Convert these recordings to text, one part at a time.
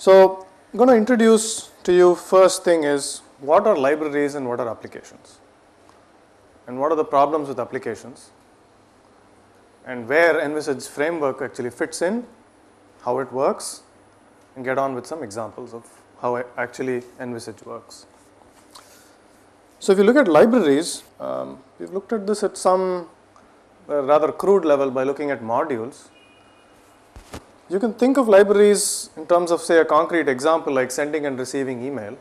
So, I'm going to introduce to you first thing is what are libraries and what are applications and what are the problems with applications and where Envisage framework actually fits in, how it works and get on with some examples of how actually Envisage works. So, if you look at libraries, um, we've looked at this at some uh, rather crude level by looking at modules. You can think of libraries in terms of say a concrete example like sending and receiving email.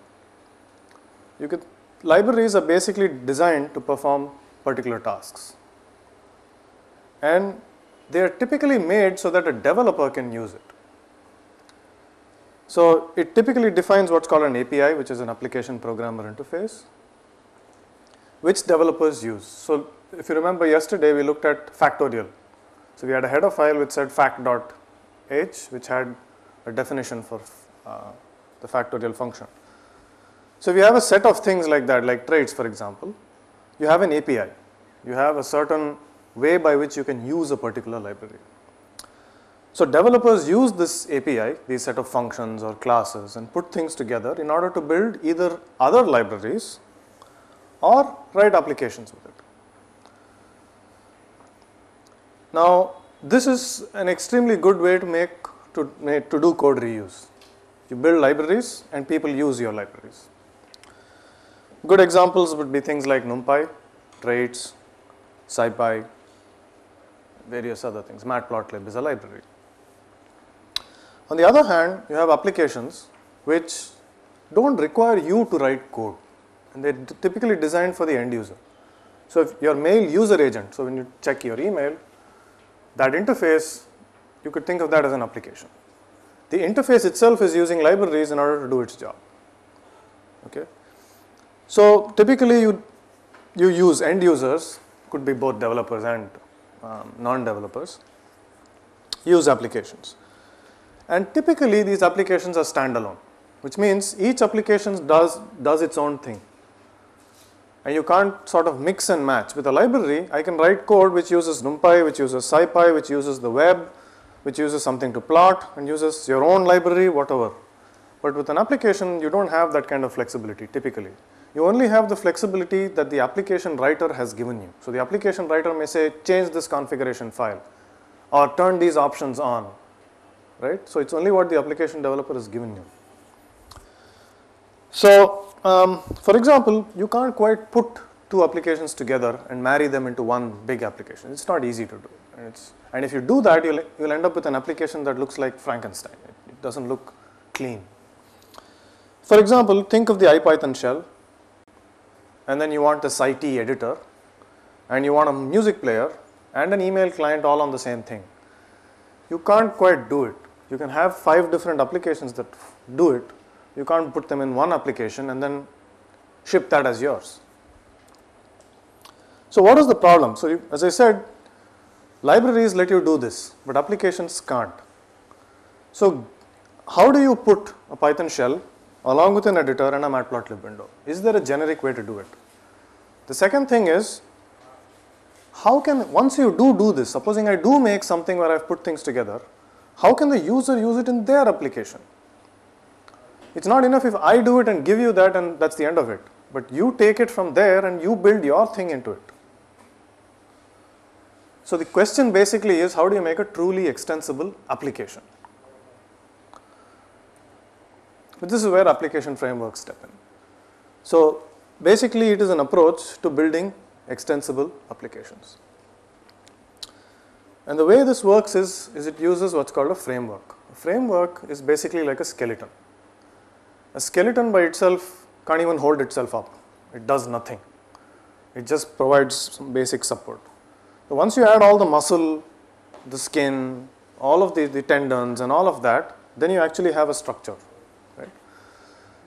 You could libraries are basically designed to perform particular tasks and they are typically made so that a developer can use it. So, it typically defines what's called an API which is an application programmer interface which developers use. So, if you remember yesterday we looked at factorial. So, we had a header file which said fact.h which had a definition for uh, the factorial function. So, if you have a set of things like that like traits for example, you have an API, you have a certain way by which you can use a particular library. So, developers use this API, these set of functions or classes and put things together in order to build either other libraries or write applications with it. Now, this is an extremely good way to make to, to do code reuse. You build libraries and people use your libraries. Good examples would be things like NumPy, traits, SciPy, various other things. Matplotlib is a library. On the other hand, you have applications which don't require you to write code and they're typically designed for the end user. So, if your mail user agent, so when you check your email, that interface, you could think of that as an application. The interface itself is using libraries in order to do its job. Okay. So, typically you, you use end users, could be both developers and um, non-developers, use applications. And typically these applications are standalone, which means each application does, does its own thing and you can't sort of mix and match. With a library, I can write code which uses NumPy, which uses SciPy, which uses the web, which uses something to plot and uses your own library, whatever. But with an application, you don't have that kind of flexibility typically. You only have the flexibility that the application writer has given you. So the application writer may say, change this configuration file or turn these options on, right? So it's only what the application developer has given you. So um, for example, you can't quite put two applications together and marry them into one big application. It's not easy to do. And, it's, and if you do that, you'll, you'll end up with an application that looks like Frankenstein. It, it doesn't look clean. For example, think of the IPython shell and then you want a SciTE editor and you want a music player and an email client all on the same thing. You can't quite do it. You can have five different applications that do it, you can't put them in one application and then ship that as yours. So what is the problem? So you, as I said, libraries let you do this, but applications can't. So how do you put a Python shell along with an editor and a matplotlib window? Is there a generic way to do it? The second thing is, how can, once you do do this, supposing I do make something where I've put things together, how can the user use it in their application? It's not enough if I do it and give you that and that's the end of it. But you take it from there and you build your thing into it. So the question basically is how do you make a truly extensible application? But this is where application frameworks step in. So basically it is an approach to building extensible applications. And the way this works is, is it uses what's called a framework. A framework is basically like a skeleton. A skeleton by itself can't even hold itself up. It does nothing. It just provides some basic support. So once you add all the muscle, the skin, all of the, the tendons and all of that, then you actually have a structure. Right?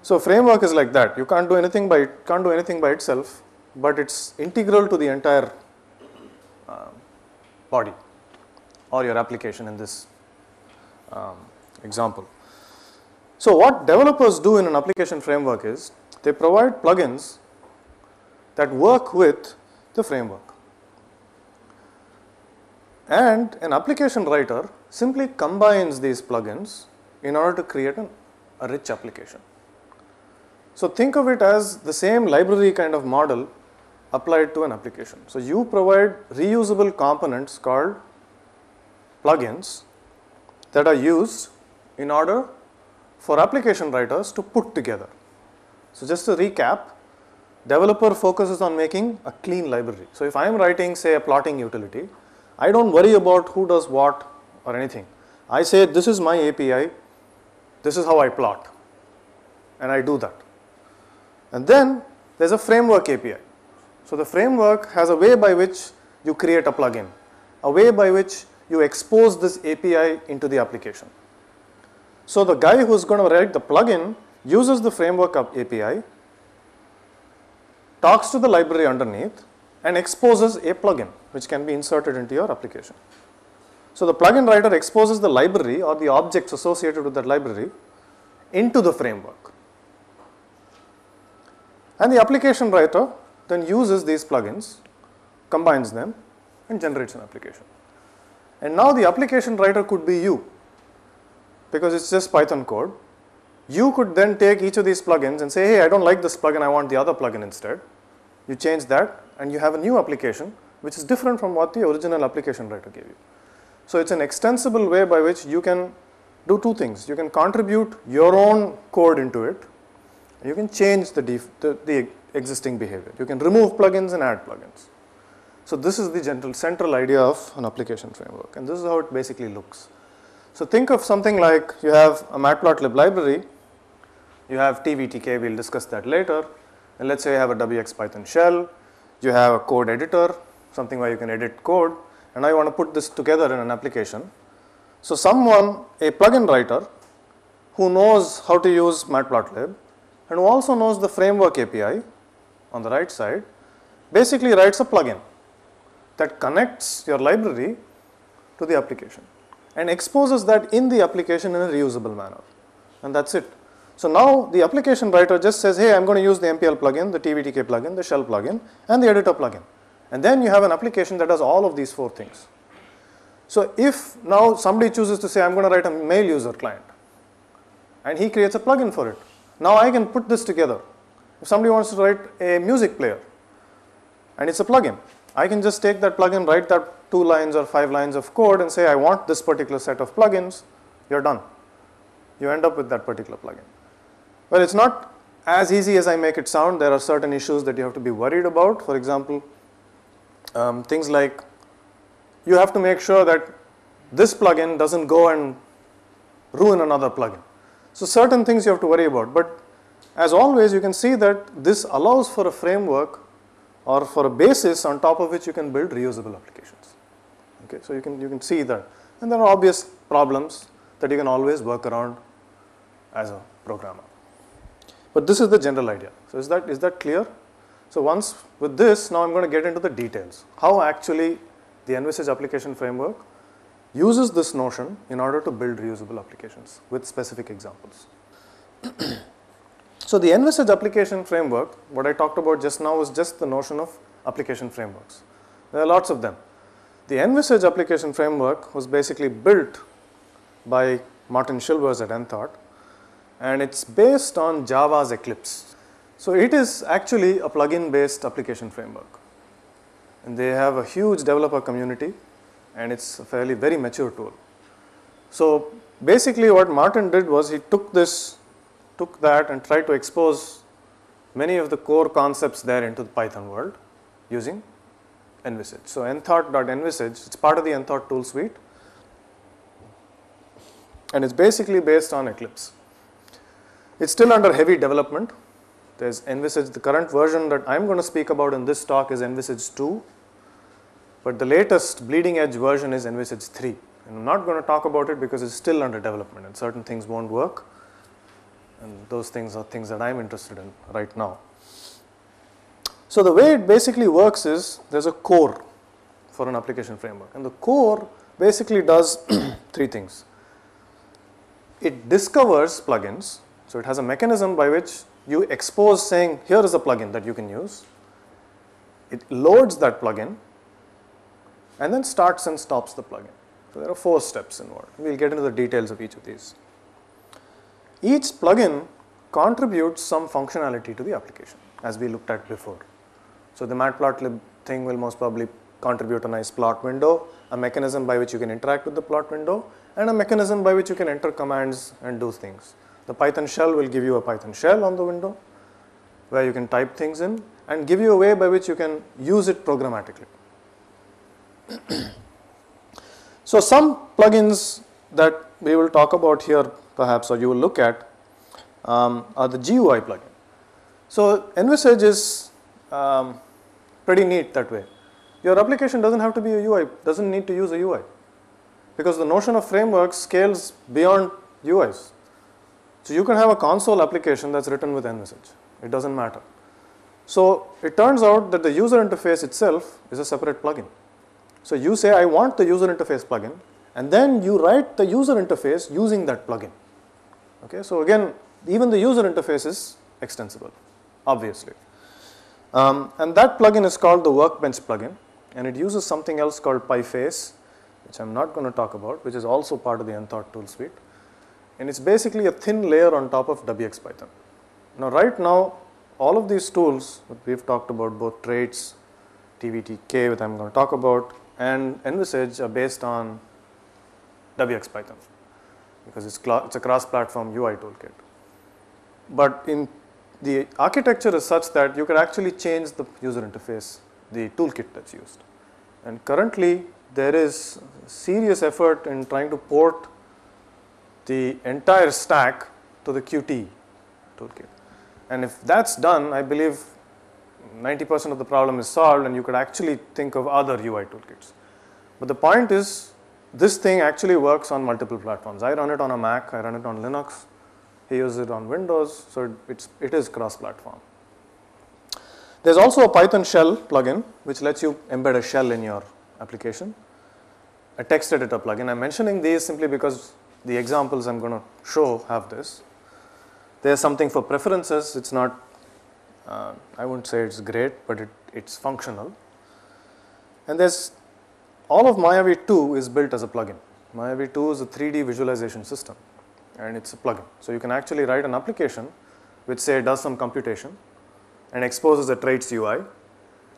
So framework is like that. You can't do anything by it, can't do anything by itself, but it's integral to the entire uh, body or your application in this um, example. So what developers do in an application framework is they provide plugins that work with the framework. And an application writer simply combines these plugins in order to create an a rich application. So think of it as the same library kind of model applied to an application. So you provide reusable components called plugins that are used in order for application writers to put together. So just to recap, developer focuses on making a clean library. So if I am writing say a plotting utility, I don't worry about who does what or anything. I say this is my API, this is how I plot and I do that. And then there is a framework API. So the framework has a way by which you create a plugin, a way by which you expose this API into the application. So the guy who's going to write the plugin uses the framework API, talks to the library underneath and exposes a plugin which can be inserted into your application. So the plugin writer exposes the library or the objects associated with that library into the framework. And the application writer then uses these plugins, combines them and generates an application. And now the application writer could be you because it's just Python code. You could then take each of these plugins and say, hey, I don't like this plugin, I want the other plugin instead. You change that and you have a new application which is different from what the original application writer gave you. So it's an extensible way by which you can do two things. You can contribute your own code into it. and You can change the, the, the existing behavior. You can remove plugins and add plugins. So this is the general central idea of an application framework and this is how it basically looks. So think of something like you have a matplotlib library, you have tvtk, we will discuss that later, and let's say you have a wx python shell, you have a code editor, something where you can edit code, and I want to put this together in an application. So someone, a plugin writer, who knows how to use matplotlib and who also knows the framework API on the right side, basically writes a plugin that connects your library to the application and exposes that in the application in a reusable manner and that's it. So now the application writer just says, hey, I'm going to use the MPL plugin, the TVTK plugin, the shell plugin and the editor plugin. And then you have an application that does all of these four things. So if now somebody chooses to say, I'm going to write a mail user client and he creates a plugin for it. Now I can put this together. If somebody wants to write a music player and it's a plugin, I can just take that plugin, write that two lines or five lines of code and say I want this particular set of plugins, you're done. You end up with that particular plugin. Well, it's not as easy as I make it sound. There are certain issues that you have to be worried about. For example, um, things like you have to make sure that this plugin doesn't go and ruin another plugin. So certain things you have to worry about. But as always, you can see that this allows for a framework or for a basis on top of which you can build reusable applications. Okay, so you can you can see that, and there are obvious problems that you can always work around as a programmer. But this is the general idea. So is that is that clear? So once with this, now I'm going to get into the details. How actually the Envisage application framework uses this notion in order to build reusable applications with specific examples. So the Envisage application framework, what I talked about just now is just the notion of application frameworks. There are lots of them. The Envisage application framework was basically built by Martin Chilvers at Enthought and it's based on Java's Eclipse. So it is actually a plugin based application framework and they have a huge developer community and it's a fairly very mature tool. So basically what Martin did was he took this took that and tried to expose many of the core concepts there into the Python world using Envisage. So enthought.envisage, it's part of the enthought tool suite and it's basically based on Eclipse. It's still under heavy development. There's Envisage, the current version that I'm going to speak about in this talk is Envisage 2, but the latest bleeding edge version is Envisage 3. And I'm not going to talk about it because it's still under development and certain things won't work and those things are things that I'm interested in right now. So the way it basically works is there's a core for an application framework and the core basically does three things. It discovers plugins, so it has a mechanism by which you expose saying here is a plugin that you can use. It loads that plugin and then starts and stops the plugin. So there are four steps involved. We'll get into the details of each of these. Each plugin contributes some functionality to the application as we looked at before. So the matplotlib thing will most probably contribute a nice plot window, a mechanism by which you can interact with the plot window and a mechanism by which you can enter commands and do things. The Python shell will give you a Python shell on the window where you can type things in and give you a way by which you can use it programmatically. so some plugins that we will talk about here perhaps or you will look at um, are the GUI plugin. So Envisage is um, pretty neat that way. Your application doesn't have to be a UI, doesn't need to use a UI because the notion of framework scales beyond UIs. So you can have a console application that's written with Envisage. It doesn't matter. So it turns out that the user interface itself is a separate plugin. So you say I want the user interface plugin and then you write the user interface using that plugin. Okay, so again even the user interface is extensible obviously. Um, and that plugin is called the Workbench plugin and it uses something else called PyFace which I am not going to talk about which is also part of the Enthought tool suite and it's basically a thin layer on top of WXPython. Now right now all of these tools that we've talked about both traits, TVTK which I'm going to talk about and Envisage are based on WX Python because it's, it's a cross-platform UI toolkit. But in the architecture is such that you can actually change the user interface, the toolkit that's used. And currently there is serious effort in trying to port the entire stack to the Qt toolkit. And if that's done, I believe 90% of the problem is solved and you could actually think of other UI toolkits. But the point is, this thing actually works on multiple platforms. I run it on a Mac, I run it on Linux, he uses it on Windows, so it's, it is cross-platform. There's also a Python shell plugin which lets you embed a shell in your application. A text editor plugin. I'm mentioning these simply because the examples I'm going to show have this. There's something for preferences. It's not, uh, I wouldn't say it's great, but it, it's functional. And there's all of Mayavi 2 is built as a plugin. Mayavi 2 is a 3D visualization system and it's a plugin. So you can actually write an application which say does some computation and exposes a traits UI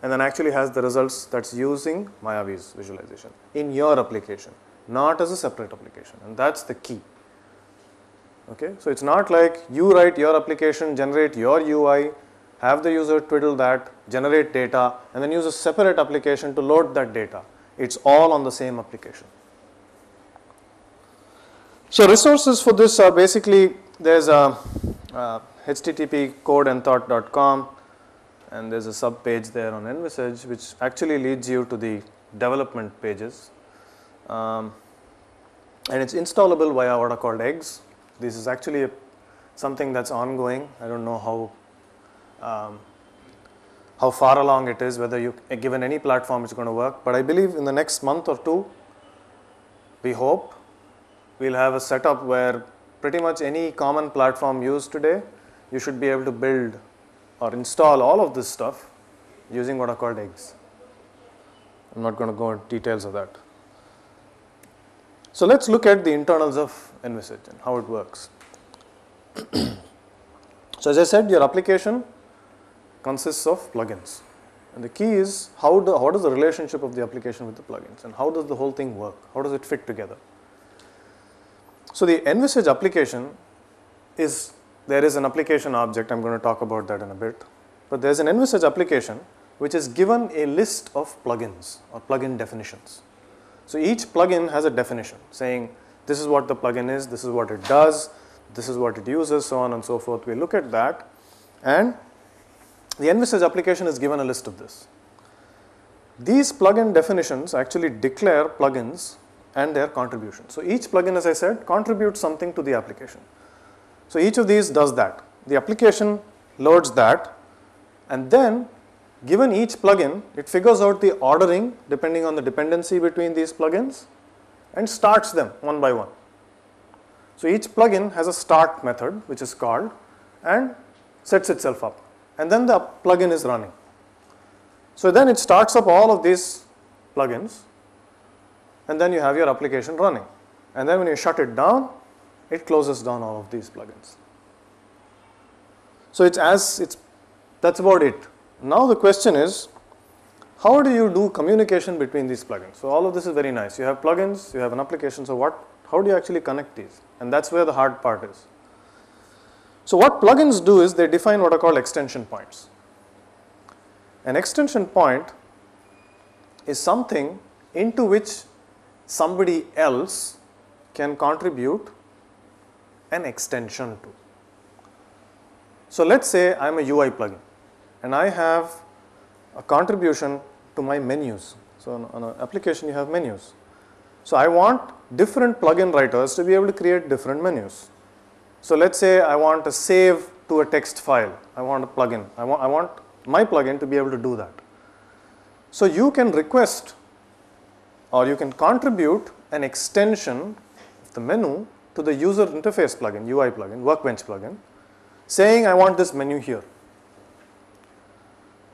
and then actually has the results that's using Mayavi's visualization in your application, not as a separate application and that's the key. Okay, so it's not like you write your application, generate your UI, have the user twiddle that, generate data and then use a separate application to load that data. It's all on the same application. So resources for this are basically there's a, http code.enthought.com and there's a sub page there on Envisage which actually leads you to the development pages um, and it's installable via what are called eggs. This is actually a, something that's ongoing. I don't know how um, how far along it is, whether you given any platform it's going to work, but I believe in the next month or two, we hope we'll have a setup where pretty much any common platform used today, you should be able to build or install all of this stuff using what are called eggs. I'm not going to go into details of that. So let's look at the internals of Envisage and how it works. so as I said, your application consists of plugins. And the key is how, do, how does the relationship of the application with the plugins and how does the whole thing work? How does it fit together? So the Envisage application is, there is an application object, I'm going to talk about that in a bit, but there's an Envisage application which is given a list of plugins or plugin definitions. So each plugin has a definition saying this is what the plugin is, this is what it does, this is what it uses, so on and so forth. We look at that and the Envisage application is given a list of this. These plugin definitions actually declare plugins and their contribution. So each plugin as I said contributes something to the application. So each of these does that. The application loads that and then given each plugin it figures out the ordering depending on the dependency between these plugins and starts them one by one. So each plugin has a start method which is called and sets itself up and then the plugin is running. So then it starts up all of these plugins and then you have your application running. And then when you shut it down, it closes down all of these plugins. So it's as it's that's about it. Now the question is how do you do communication between these plugins? So all of this is very nice. You have plugins, you have an application. So what how do you actually connect these? And that's where the hard part is. So what plugins do is they define what are called extension points. An extension point is something into which somebody else can contribute an extension to. So let's say I'm a UI plugin and I have a contribution to my menus. So on an application you have menus. So I want different plugin writers to be able to create different menus. So let's say I want to save to a text file. I want a plugin. I want, I want my plugin to be able to do that. So you can request or you can contribute an extension of the menu to the user interface plugin, UI plugin, workbench plugin, saying I want this menu here.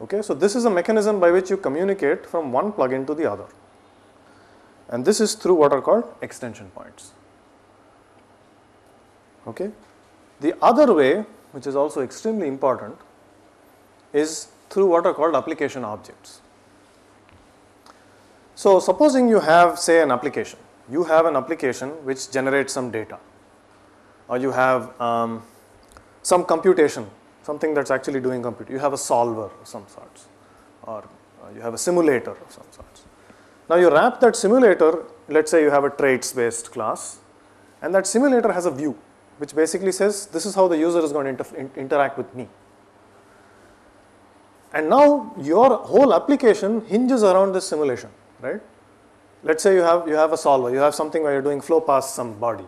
Okay, so this is a mechanism by which you communicate from one plugin to the other. And this is through what are called extension points. Okay. The other way, which is also extremely important, is through what are called application objects. So supposing you have say an application, you have an application which generates some data or you have um, some computation, something that's actually doing compute. You have a solver of some sorts or uh, you have a simulator of some sorts. Now you wrap that simulator, let's say you have a traits based class and that simulator has a view which basically says this is how the user is going to inter interact with me. And now your whole application hinges around this simulation right? Let's say you have, you have a solver, you have something where you're doing flow past some body.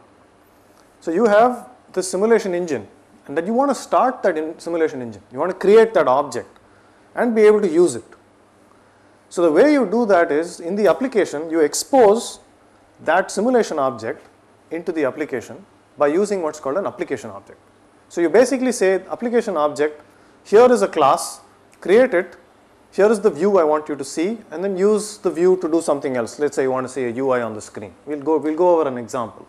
So you have this simulation engine and then you want to start that in simulation engine. You want to create that object and be able to use it. So the way you do that is in the application you expose that simulation object into the application by using what's called an application object. So you basically say application object here is a class create it here is the view I want you to see and then use the view to do something else. Let's say you want to see a UI on the screen. We'll go, we'll go over an example.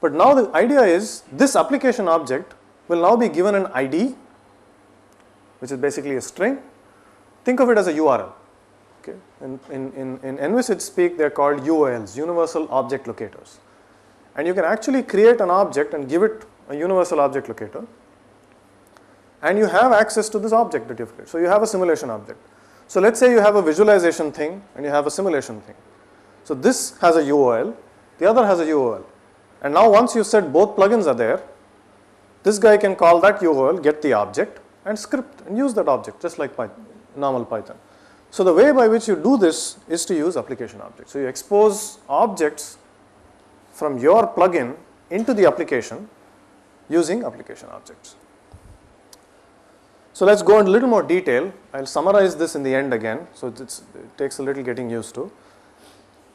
But now the idea is this application object will now be given an ID which is basically a string. Think of it as a URL. Okay. In, in, in, in Envisage speak they are called UOLs, Universal Object Locators. And you can actually create an object and give it a universal object locator and you have access to this object that you've created. So you have a simulation object. So let's say you have a visualization thing and you have a simulation thing. So this has a UOL, the other has a UOL. And now once you said both plugins are there, this guy can call that UOL, get the object and script and use that object just like Python, normal Python. So the way by which you do this is to use application objects. So you expose objects from your plugin into the application using application objects. So let's go into a little more detail. I'll summarize this in the end again, so it takes a little getting used to.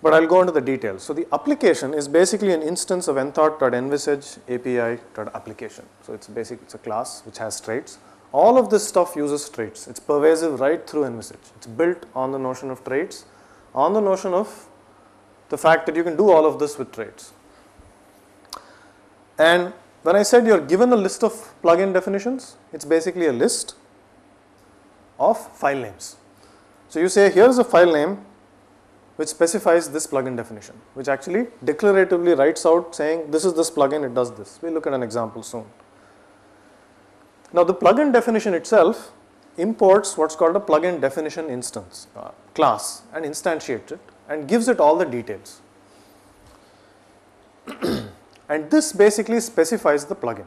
But I'll go into the details. So the application is basically an instance of enthought.envisage API.application. So it's basic, it's a class which has traits. All of this stuff uses traits. It's pervasive right through Envisage. It's built on the notion of traits, on the notion of the fact that you can do all of this with traits. And when I said you're given a list of plugin definitions, it's basically a list of file names. So you say here's a file name which specifies this plugin definition, which actually declaratively writes out saying this is this plugin, it does this. We'll look at an example soon. Now the plugin definition itself imports what's called a plugin definition instance uh, class and instantiates it and gives it all the details. and this basically specifies the plugin.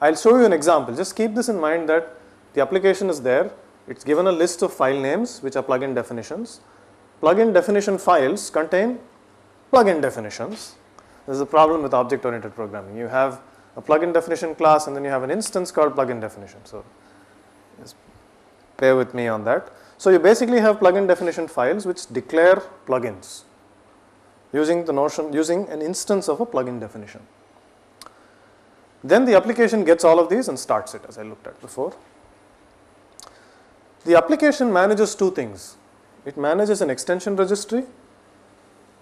I'll show you an example. Just keep this in mind that the application is there. It's given a list of file names which are plugin definitions. Plugin definition files contain plugin definitions. This is a problem with object oriented programming. You have a plugin definition class and then you have an instance called plugin definition. So just bear with me on that. So you basically have plugin definition files which declare plugins using the notion using an instance of a plugin definition. Then the application gets all of these and starts it as I looked at before. The application manages two things. It manages an extension registry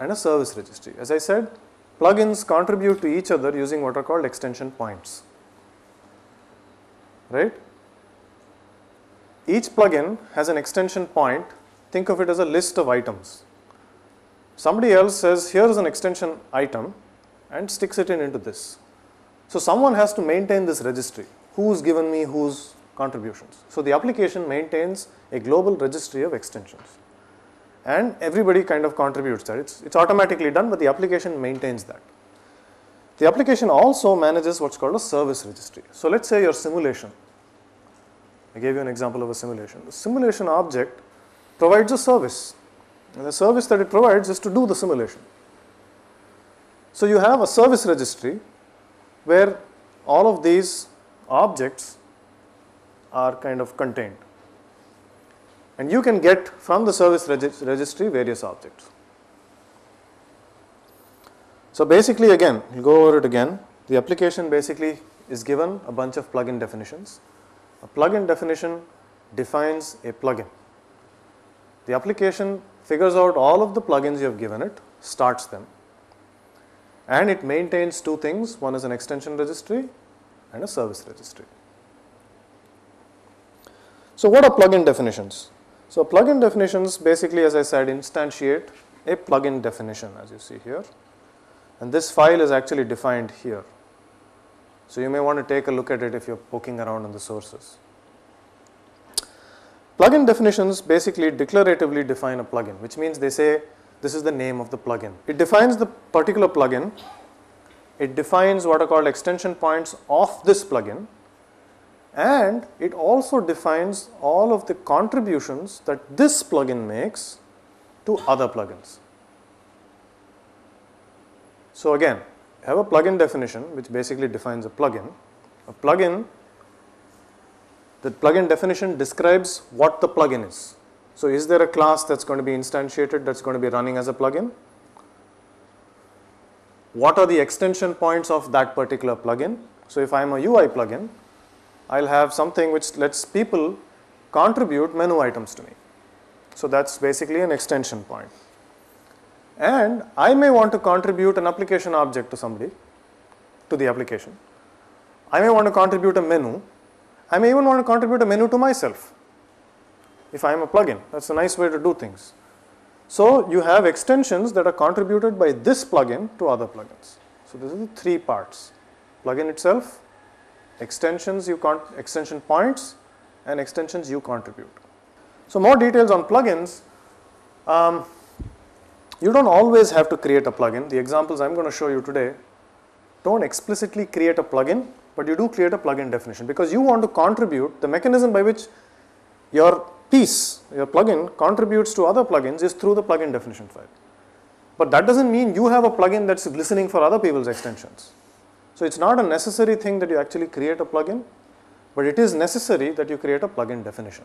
and a service registry. As I said, plugins contribute to each other using what are called extension points. Right? Each plugin has an extension point. Think of it as a list of items. Somebody else says, here is an extension item and sticks it in into this. So someone has to maintain this registry. Who's given me whose contributions? So the application maintains a global registry of extensions. And everybody kind of contributes that. It's, it's automatically done, but the application maintains that. The application also manages what's called a service registry. So let's say your simulation. I gave you an example of a simulation. The simulation object provides a service. And the service that it provides is to do the simulation. So you have a service registry where all of these objects are kind of contained. And you can get from the service registry various objects. So basically again, we'll go over it again. The application basically is given a bunch of plugin definitions. A plugin definition defines a plugin. The application figures out all of the plugins you have given it, starts them, and it maintains two things. One is an extension registry and a service registry. So what are plugin definitions? So plugin definitions basically as I said instantiate a plugin definition as you see here and this file is actually defined here. So you may want to take a look at it if you're poking around in the sources. Plugin definitions basically declaratively define a plugin which means they say this is the name of the plugin. It defines the particular plugin, it defines what are called extension points of this plugin and it also defines all of the contributions that this plugin makes to other plugins. So again, have a plugin definition which basically defines a plugin. A plugin, the plugin definition describes what the plugin is. So is there a class that's going to be instantiated that's going to be running as a plugin? What are the extension points of that particular plugin? So if I'm a UI plugin, I'll have something which lets people contribute menu items to me. So that's basically an extension point. And I may want to contribute an application object to somebody, to the application. I may want to contribute a menu. I may even want to contribute a menu to myself if I am a plugin. That's a nice way to do things. So you have extensions that are contributed by this plugin to other plugins. So this is the three parts. Plugin itself, extensions you con extension points and extensions you contribute. So more details on plugins. Um, you don't always have to create a plugin. The examples I'm going to show you today don't explicitly create a plugin, but you do create a plugin definition because you want to contribute the mechanism by which your piece, your plugin contributes to other plugins is through the plugin definition file. But that doesn't mean you have a plugin that's listening for other people's extensions. So it's not a necessary thing that you actually create a plugin, but it is necessary that you create a plugin definition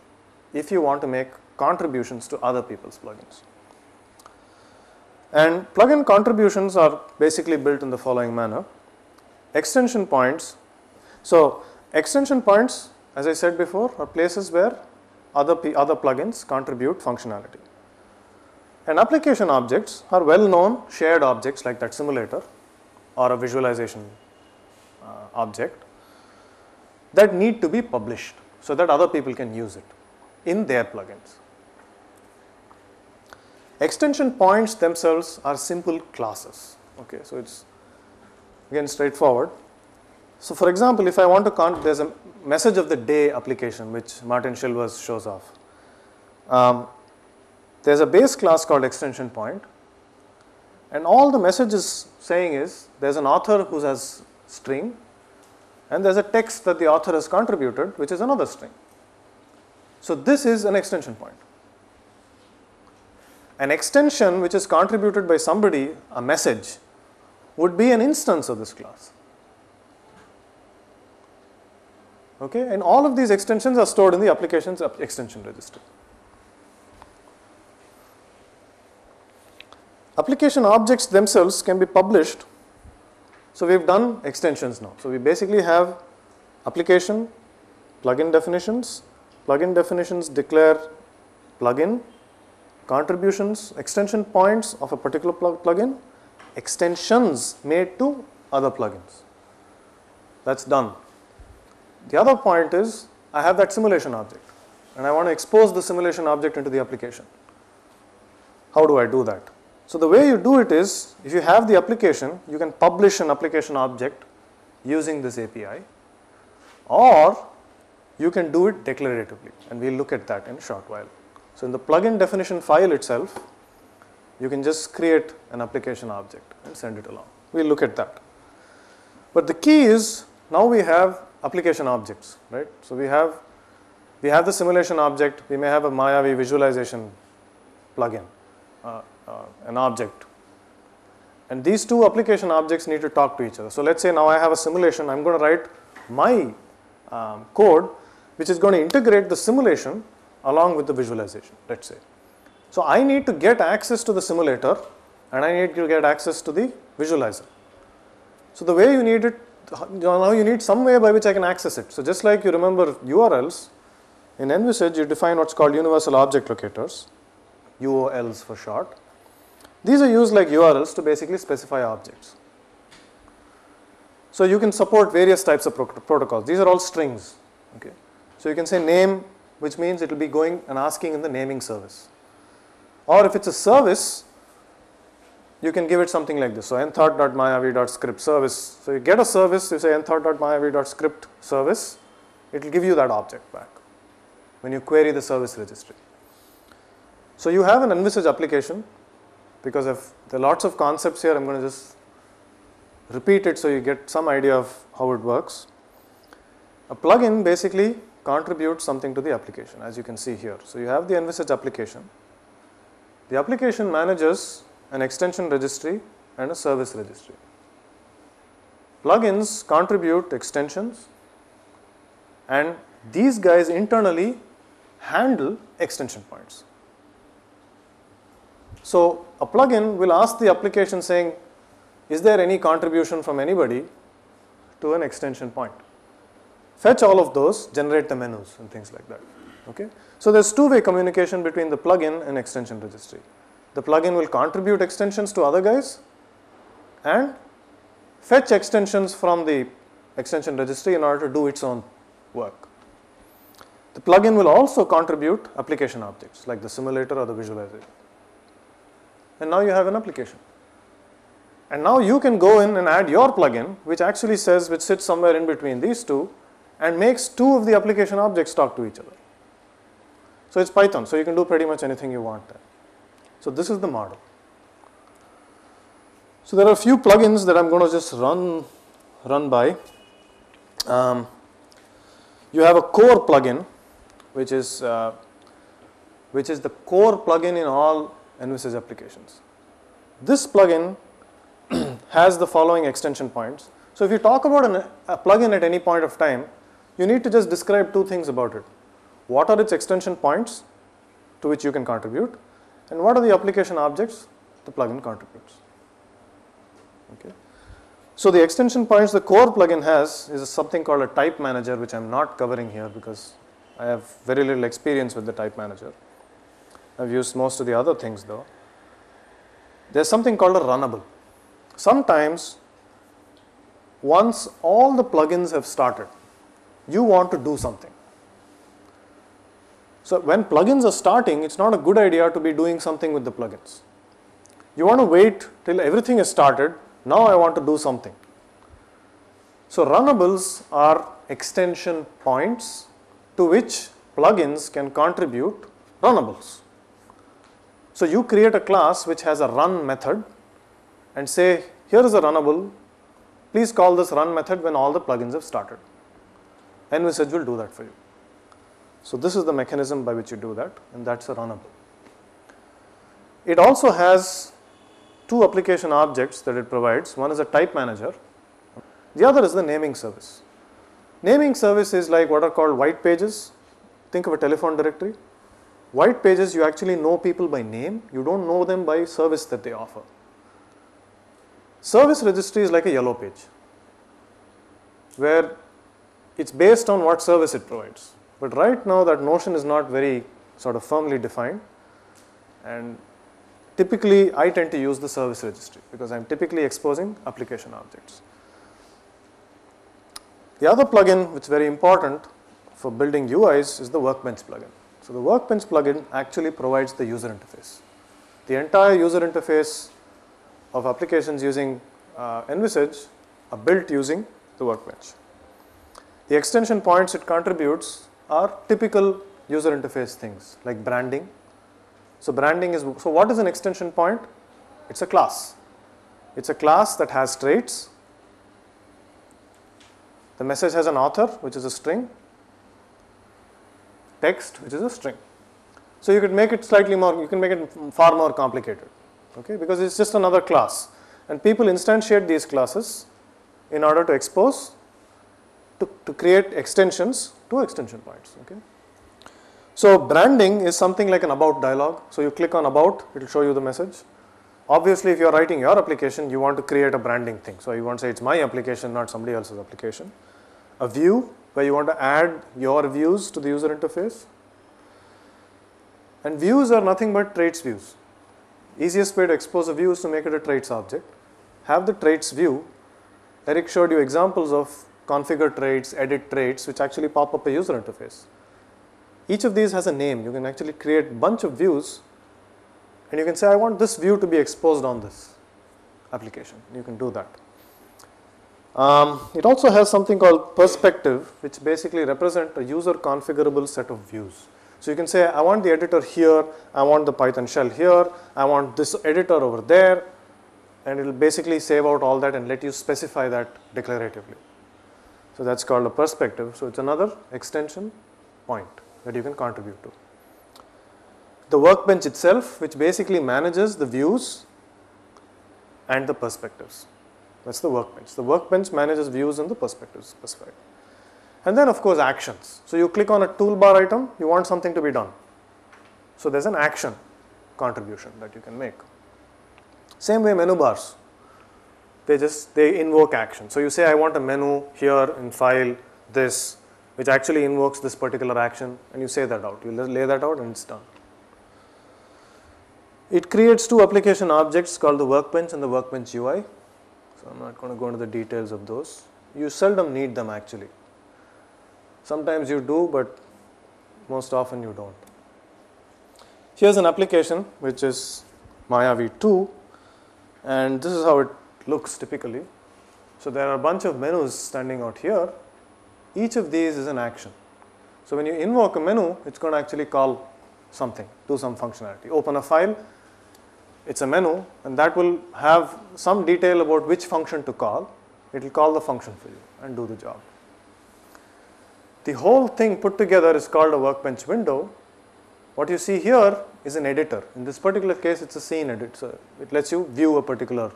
if you want to make contributions to other people's plugins. And plugin contributions are basically built in the following manner. Extension points. So extension points, as I said before, are places where other, other plugins contribute functionality. And application objects are well known shared objects like that simulator or a visualization uh, object that need to be published so that other people can use it in their plugins. Extension points themselves are simple classes. Okay, so it's again straightforward. So for example, if I want to count, there's a message of the day application which Martin Chilvers shows off. Um, there's a base class called extension point and all the message is saying is there's an author who has string and there's a text that the author has contributed which is another string. So this is an extension point. An extension which is contributed by somebody, a message, would be an instance of this class. Okay, and all of these extensions are stored in the application's extension registry. Application objects themselves can be published. So we have done extensions now. So we basically have application, plugin definitions, plugin definitions declare plugin, contributions, extension points of a particular plug plugin, extensions made to other plugins. That's done. The other point is I have that simulation object and I want to expose the simulation object into the application. How do I do that? So the way you do it is if you have the application, you can publish an application object using this API or you can do it declaratively and we'll look at that in a short while. So in the plugin definition file itself, you can just create an application object and send it along. We'll look at that. But the key is now we have application objects, right? So we have we have the simulation object, we may have a Mayavi visualization plugin, uh, uh, an object. And these two application objects need to talk to each other. So let's say now I have a simulation, I'm going to write my um, code which is going to integrate the simulation along with the visualization, let's say. So I need to get access to the simulator and I need to get access to the visualizer. So the way you need it, now you need some way by which I can access it. So just like you remember URLs, in Envisage you define what's called universal object locators, UOLs for short. These are used like URLs to basically specify objects. So you can support various types of protocols. These are all strings. Okay. So you can say name, which means it will be going and asking in the naming service. Or if it's a service, you can give it something like this. So enthought.mayavi.script service. So you get a service, you say enthought.mayavi.script service, it will give you that object back when you query the service registry. So you have an Envisage application because if there are lots of concepts here, I'm going to just repeat it so you get some idea of how it works. A plugin basically contributes something to the application as you can see here. So you have the Envisage application. The application manages an extension registry and a service registry. Plugins contribute extensions and these guys internally handle extension points. So a plugin will ask the application saying, is there any contribution from anybody to an extension point? Fetch all of those, generate the menus and things like that. Okay? So there's two-way communication between the plugin and extension registry. The plugin will contribute extensions to other guys and fetch extensions from the extension registry in order to do its own work. The plugin will also contribute application objects like the simulator or the visualization. And now you have an application. And now you can go in and add your plugin which actually says which sits somewhere in between these two and makes two of the application objects talk to each other. So it's Python, so you can do pretty much anything you want there. So this is the model. So there are a few plugins that I'm going to just run run by. Um, you have a core plugin, which is uh, which is the core plugin in all Envisage applications. This plugin has the following extension points. So if you talk about an, a plugin at any point of time, you need to just describe two things about it. What are its extension points to which you can contribute and what are the application objects the plugin contributes. Okay. So the extension points the core plugin has is something called a type manager which I am not covering here because I have very little experience with the type manager. I have used most of the other things though. There is something called a runnable. Sometimes once all the plugins have started, you want to do something. So when plugins are starting, it's not a good idea to be doing something with the plugins. You want to wait till everything is started. Now I want to do something. So runnables are extension points to which plugins can contribute runnables. So you create a class which has a run method and say, here is a runnable. Please call this run method when all the plugins have started. Envisage will do that for you. So this is the mechanism by which you do that and that's a runnable. It also has two application objects that it provides. One is a type manager, the other is the naming service. Naming service is like what are called white pages. Think of a telephone directory. White pages you actually know people by name, you don't know them by service that they offer. Service registry is like a yellow page where it's based on what service it provides. But right now that notion is not very sort of firmly defined and typically I tend to use the service registry because I'm typically exposing application objects. The other plugin which is very important for building UIs is the Workbench plugin. So the Workbench plugin actually provides the user interface. The entire user interface of applications using uh, Envisage are built using the Workbench. The extension points it contributes are typical user interface things like branding. So branding is, so what is an extension point? It's a class. It's a class that has traits. The message has an author, which is a string, text, which is a string. So you could make it slightly more, you can make it far more complicated, okay, because it's just another class. And people instantiate these classes in order to expose, to, to create extensions to extension points, okay. So branding is something like an about dialog. So you click on about, it will show you the message. Obviously, if you are writing your application, you want to create a branding thing. So you want to say it's my application, not somebody else's application. A view where you want to add your views to the user interface. And views are nothing but traits views. Easiest way to expose a view is to make it a traits object. Have the traits view. Eric showed you examples of configure traits, edit traits, which actually pop up a user interface. Each of these has a name. You can actually create a bunch of views and you can say I want this view to be exposed on this application. You can do that. Um, it also has something called perspective which basically represent a user configurable set of views. So you can say I want the editor here, I want the Python shell here, I want this editor over there and it will basically save out all that and let you specify that declaratively. So that's called a perspective. So it's another extension point that you can contribute to. The workbench itself which basically manages the views and the perspectives. That's the workbench. The workbench manages views and the perspectives specified. And then of course actions. So you click on a toolbar item, you want something to be done. So there's an action contribution that you can make. Same way menu bars. They just, they invoke action. So you say I want a menu here in file, this, which actually invokes this particular action and you say that out. You lay that out and it's done. It creates two application objects called the workbench and the workbench UI. So I'm not going to go into the details of those. You seldom need them actually. Sometimes you do, but most often you don't. Here's an application which is Mayavi 2 and this is how it looks typically. So there are a bunch of menus standing out here. Each of these is an action. So when you invoke a menu, it's going to actually call something, do some functionality. Open a file, it's a menu and that will have some detail about which function to call. It will call the function for you and do the job. The whole thing put together is called a workbench window. What you see here is an editor. In this particular case, it's a scene editor. So it lets you view a particular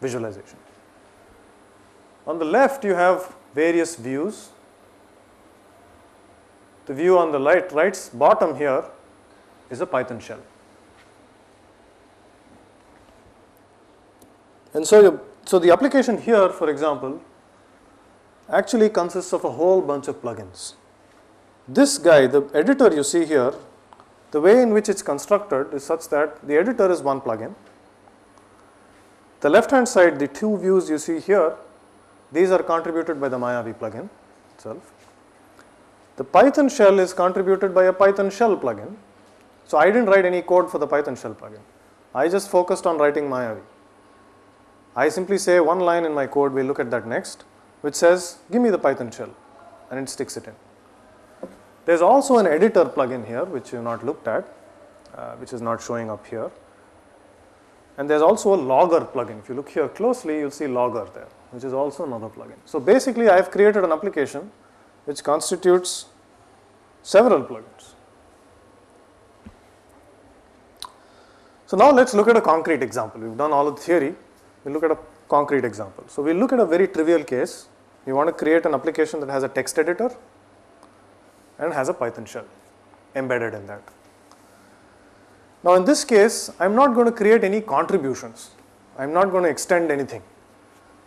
visualization. On the left, you have various views. The view on the right, right's bottom here is a Python shell. And so, you, so the application here, for example, actually consists of a whole bunch of plugins. This guy, the editor you see here, the way in which it's constructed is such that the editor is one plugin. The left hand side, the two views you see here, these are contributed by the Mayavi plugin itself. The Python shell is contributed by a Python shell plugin. So I didn't write any code for the Python shell plugin. I just focused on writing Mayavi. I simply say one line in my code, we'll look at that next, which says, give me the Python shell, and it sticks it in. There's also an editor plugin here, which you've not looked at, uh, which is not showing up here. And there's also a logger plugin. If you look here closely, you'll see logger there, which is also another plugin. So basically, I've created an application which constitutes several plugins. So now let's look at a concrete example. We've done all of the theory. We'll look at a concrete example. So we'll look at a very trivial case. You want to create an application that has a text editor and has a Python shell embedded in that. Now in this case, I'm not going to create any contributions. I'm not going to extend anything.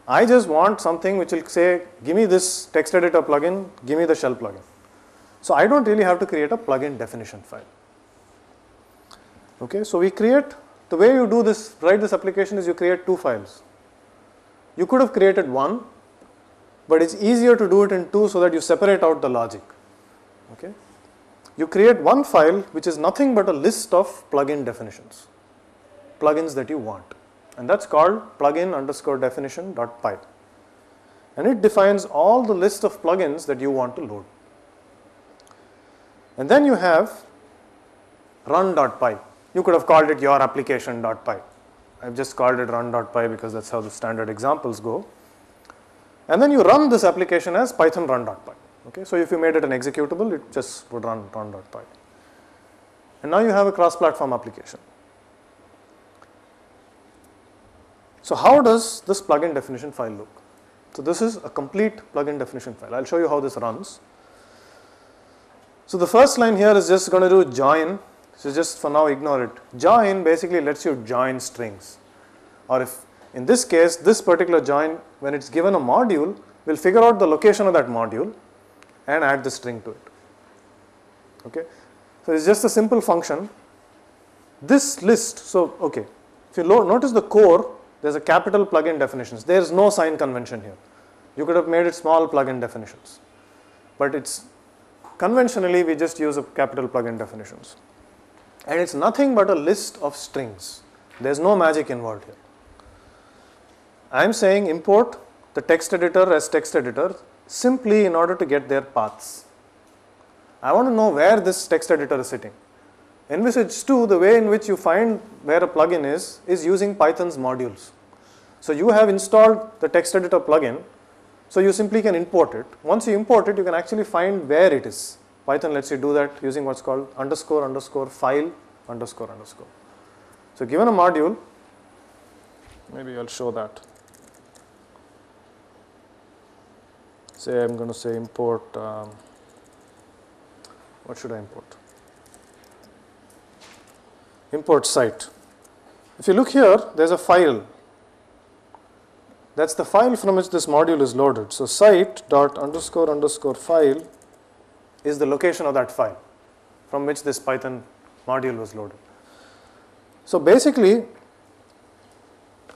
I just want something which will say, give me this text editor plugin, give me the shell plugin. So I don't really have to create a plugin definition file. Okay, so we create the way you do this, write this application is you create two files. You could have created one, but it's easier to do it in two so that you separate out the logic. Okay, you create one file which is nothing but a list of plugin definitions, plugins that you want, and that's called plugin underscore definition dot py, and it defines all the list of plugins that you want to load. And then you have run.py. You could have called it your application.py. I've just called it run.py because that's how the standard examples go. And then you run this application as python run.py. Okay, so if you made it an executable, it just would run run.py. And now you have a cross-platform application. So how does this plugin definition file look? So this is a complete plugin definition file. I'll show you how this runs. So the first line here is just going to do join. So just for now ignore it. Join basically lets you join strings. Or if in this case this particular join when it's given a module will figure out the location of that module and add the string to it. Okay. So it's just a simple function. This list, so okay, if you notice the core, there's a capital plugin definitions. There is no sign convention here. You could have made it small plugin definitions, but it's conventionally we just use a capital plugin definitions and it's nothing but a list of strings. There's no magic involved here. I am saying import the text editor as text editor simply in order to get their paths. I want to know where this text editor is sitting. Envisage 2, the way in which you find where a plugin is, is using Python's modules. So you have installed the text editor plugin, so you simply can import it. Once you import it, you can actually find where it is. Python lets you do that using what's called underscore underscore file underscore underscore. So given a module, maybe I'll show that. Say I'm going to say import, um, what should I import? Import site. If you look here, there's a file. That's the file from which this module is loaded. So site dot underscore underscore file is the location of that file from which this Python module was loaded. So basically,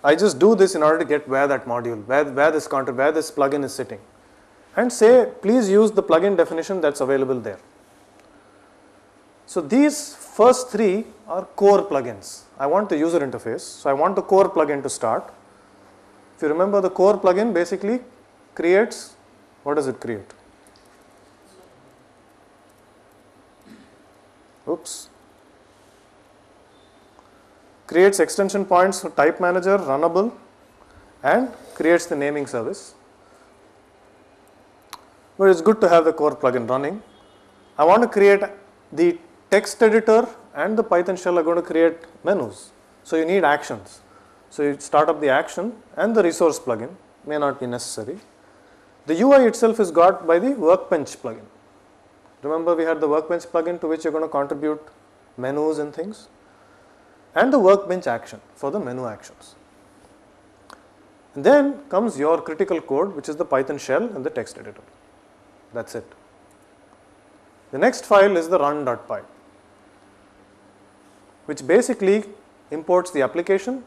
I just do this in order to get where that module, where, where this counter, where this plugin is sitting and say please use the plugin definition that's available there. So these first three are core plugins. I want the user interface. So I want the core plugin to start. If you remember the core plugin basically creates, what does it create? oops, creates extension points for type manager, runnable and creates the naming service. But it's good to have the core plugin running. I want to create the text editor and the Python shell are going to create menus. So you need actions. So you start up the action and the resource plugin may not be necessary. The UI itself is got by the workbench plugin. Remember we had the workbench plugin to which you're going to contribute menus and things and the workbench action for the menu actions. And then comes your critical code which is the Python shell and the text editor. That's it. The next file is the run.py which basically imports the application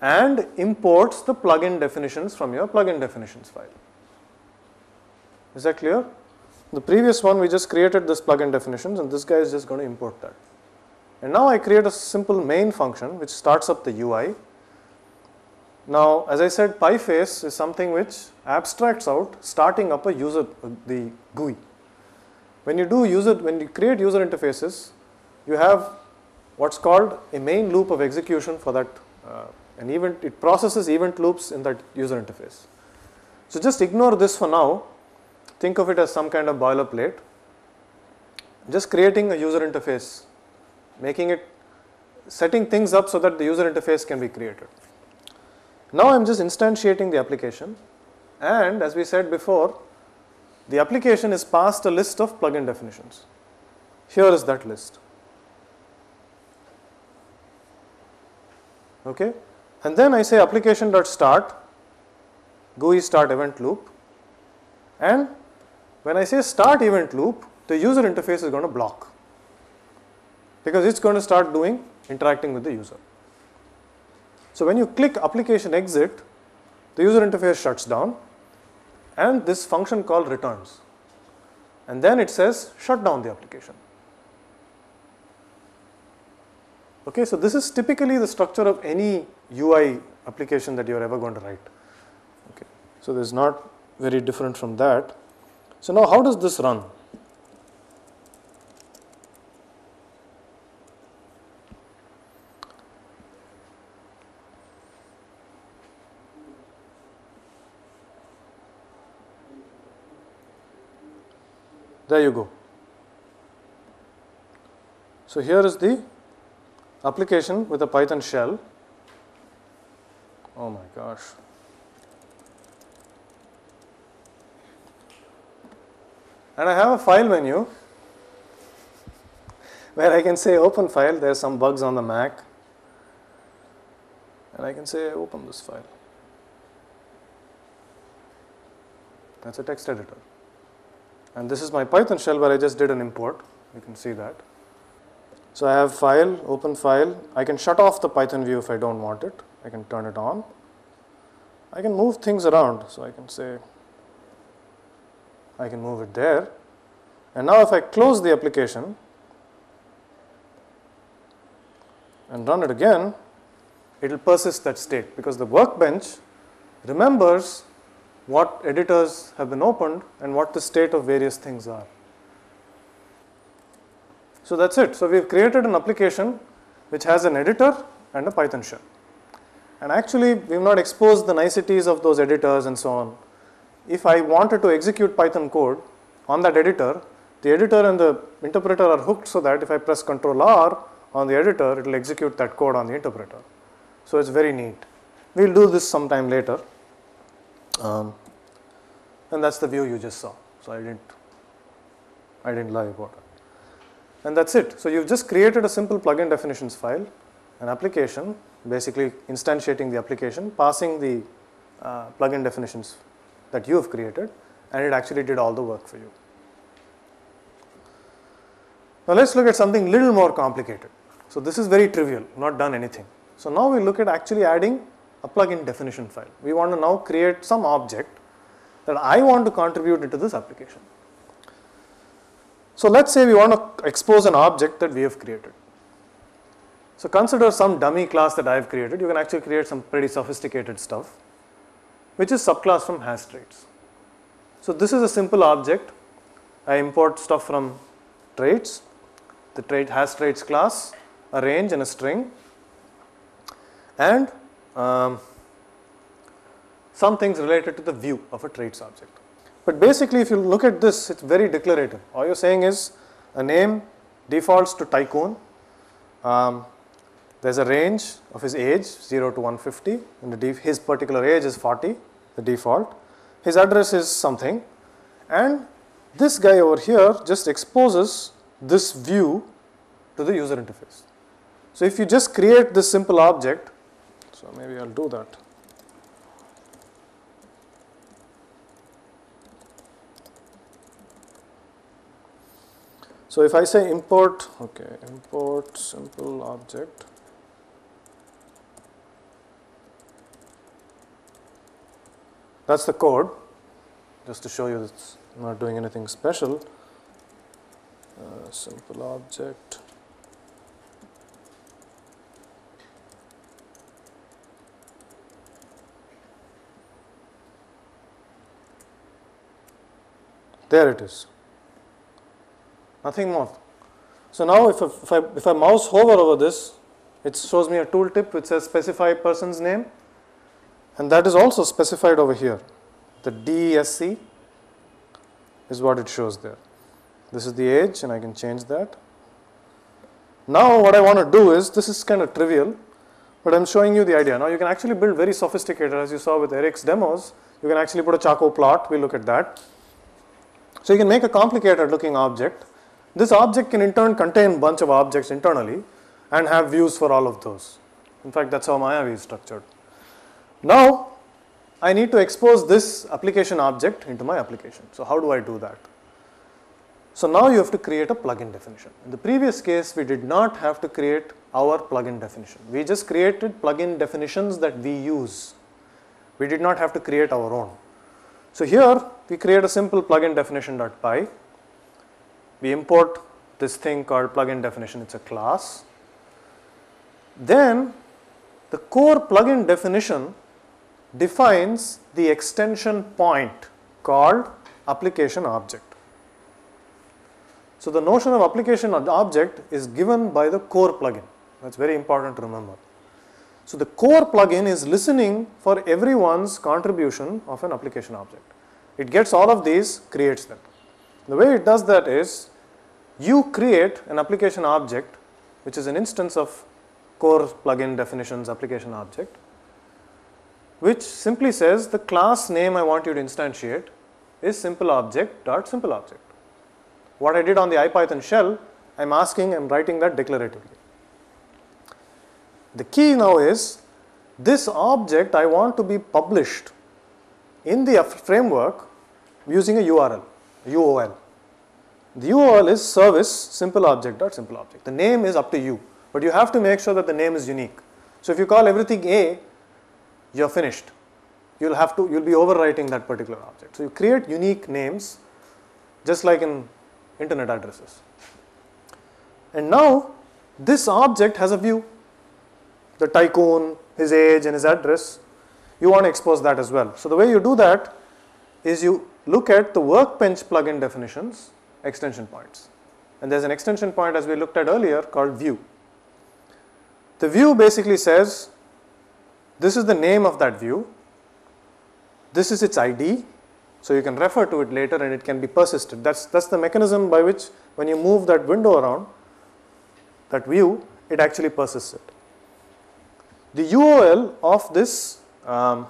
and imports the plugin definitions from your plugin definitions file. Is that clear? The previous one we just created this plugin definitions and this guy is just going to import that. And now I create a simple main function which starts up the UI. Now as I said PyFace is something which abstracts out starting up a user the GUI. When you do user when you create user interfaces you have what's called a main loop of execution for that uh, an event it processes event loops in that user interface. So just ignore this for now think of it as some kind of boilerplate, just creating a user interface, making it, setting things up so that the user interface can be created. Now I am just instantiating the application and as we said before, the application is passed a list of plugin definitions. Here is that list. Okay, and then I say application.start, GUI start event loop, and when I say start event loop, the user interface is going to block. because it's going to start doing interacting with the user. So when you click application exit, the user interface shuts down and this function call returns. And then it says shut down the application. Okay, so this is typically the structure of any UI application that you are ever going to write. Okay, so this is not very different from that. So now how does this run? There you go. So here is the application with a Python shell. Oh my gosh. And I have a file menu where I can say open file, there are some bugs on the Mac. And I can say open this file. That's a text editor. And this is my Python shell where I just did an import. You can see that. So I have file, open file. I can shut off the Python view if I don't want it. I can turn it on. I can move things around. So I can say, I can move it there. And now if I close the application and run it again, it will persist that state because the workbench remembers what editors have been opened and what the state of various things are. So that's it. So we've created an application which has an editor and a Python shell. And actually we've not exposed the niceties of those editors and so on. If I wanted to execute Python code on that editor, the editor and the interpreter are hooked so that if I press Ctrl R on the editor, it will execute that code on the interpreter. So it's very neat. We'll do this sometime later. Um, and that's the view you just saw. So I didn't, I didn't lie about it. And that's it. So you've just created a simple plugin definitions file, an application, basically instantiating the application, passing the uh, plugin definitions that you have created, and it actually did all the work for you. Now let's look at something little more complicated. So this is very trivial, not done anything. So now we look at actually adding a plugin definition file. We want to now create some object that I want to contribute into this application. So let's say we want to expose an object that we have created. So consider some dummy class that I have created. You can actually create some pretty sophisticated stuff, which is subclass from HasTraits. So this is a simple object. I import stuff from traits, the trait HasTraits class, a range and a string, and um, some things related to the view of a traits object. But basically if you look at this, it's very declarative. All you're saying is a name defaults to tycoon. Um, there's a range of his age 0 to 150 and his particular age is 40, the default. His address is something and this guy over here just exposes this view to the user interface. So if you just create this simple object, so maybe I'll do that. So if I say import, okay, import simple object. That's the code, just to show you it's not doing anything special. Uh, simple object. There it is nothing more. So now if I, if I, if I mouse hover over this, it shows me a tooltip which says specify person's name and that is also specified over here. The DSC is what it shows there. This is the age and I can change that. Now what I want to do is, this is kind of trivial, but I'm showing you the idea. Now you can actually build very sophisticated, as you saw with Eric's demos, you can actually put a Chaco plot, we look at that. So you can make a complicated looking object this object can in turn contain bunch of objects internally and have views for all of those. In fact, that's how Mayavi is structured. Now, I need to expose this application object into my application. So how do I do that? So now you have to create a plugin definition. In the previous case, we did not have to create our plugin definition. We just created plugin definitions that we use. We did not have to create our own. So here we create a simple plugin definition.py. We import this thing called plugin definition, it's a class. Then the core plugin definition defines the extension point called application object. So the notion of application object is given by the core plugin. That's very important to remember. So the core plugin is listening for everyone's contribution of an application object. It gets all of these, creates them. The way it does that is you create an application object which is an instance of core plugin definitions application object which simply says the class name I want you to instantiate is simple object dot simple object. What I did on the IPython shell, I'm asking, I'm writing that declaratively. The key now is this object I want to be published in the framework using a URL, UOL. The URL is service simple object dot simple object. The name is up to you, but you have to make sure that the name is unique. So if you call everything A, you're finished. You'll have to, you'll be overwriting that particular object. So you create unique names, just like in internet addresses. And now this object has a view, the tycoon, his age and his address. You want to expose that as well. So the way you do that is you look at the workbench plugin definitions, extension points. And there's an extension point as we looked at earlier called view. The view basically says this is the name of that view, this is its ID, so you can refer to it later and it can be persisted. That's, that's the mechanism by which when you move that window around, that view, it actually persists it. The UOL of this um,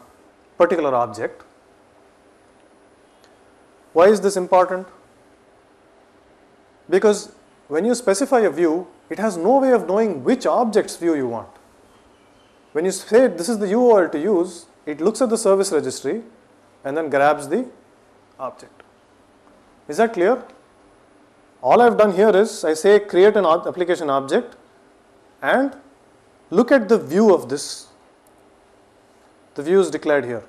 particular object, why is this important? Because when you specify a view, it has no way of knowing which object's view you want. When you say this is the UOL to use, it looks at the service registry and then grabs the object. Is that clear? All I have done here is I say create an application object and look at the view of this. The view is declared here.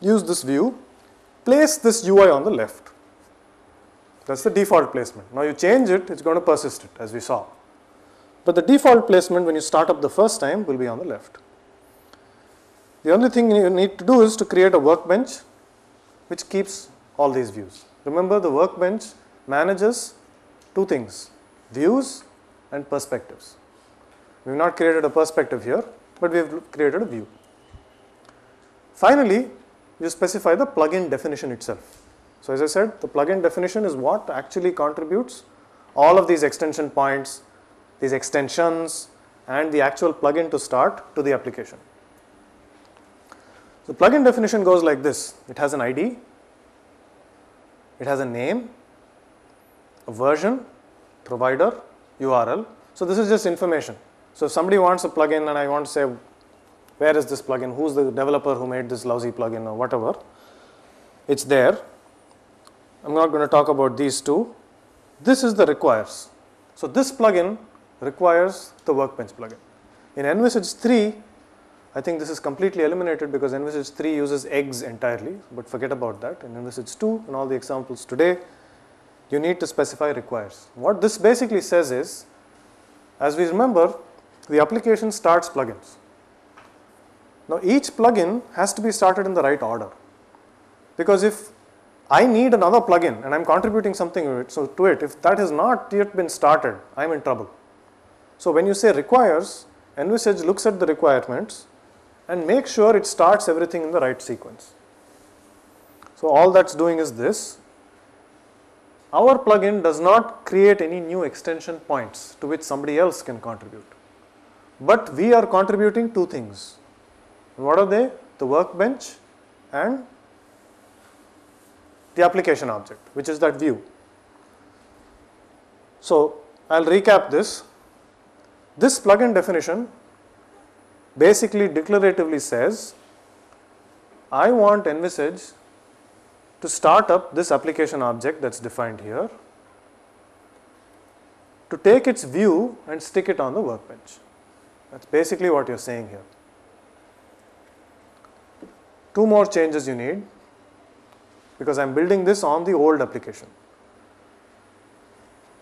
Use this view, place this UI on the left. That's the default placement. Now you change it, it's going to persist it as we saw. But the default placement when you start up the first time will be on the left. The only thing you need to do is to create a workbench which keeps all these views. Remember the workbench manages two things, views and perspectives. We have not created a perspective here, but we have created a view. Finally, you specify the plugin definition itself. So as I said, the plugin definition is what actually contributes all of these extension points, these extensions and the actual plugin to start to the application. So plugin definition goes like this. It has an ID, it has a name, a version, provider, URL. So this is just information. So if somebody wants a plugin and I want to say, where is this plugin? Who's the developer who made this lousy plugin or whatever? It's there. I'm not going to talk about these two. This is the requires. So this plugin requires the workbench plugin. In Envisage 3, I think this is completely eliminated because Envisage 3 uses eggs entirely, but forget about that. In Envisage 2 and all the examples today, you need to specify requires. What this basically says is, as we remember, the application starts plugins. Now each plugin has to be started in the right order because if I need another plugin and I'm contributing something to it, so to it, if that has not yet been started, I'm in trouble. So when you say requires, Envisage looks at the requirements and make sure it starts everything in the right sequence. So all that's doing is this. Our plugin does not create any new extension points to which somebody else can contribute. But we are contributing two things. What are they? The workbench and the application object, which is that view. So I'll recap this. This plugin definition basically declaratively says, I want Envisage to start up this application object that's defined here to take its view and stick it on the workbench. That's basically what you're saying here. Two more changes you need because I'm building this on the old application.